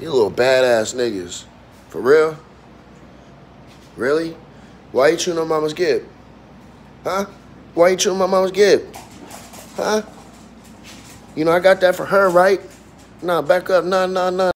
You little badass niggas. For real? Really? Why you chewing on mama's gib? Huh? Why you chewing my mama's gib? Huh? You know, I got that for her, right? Nah, back up. Nah, nah, nah.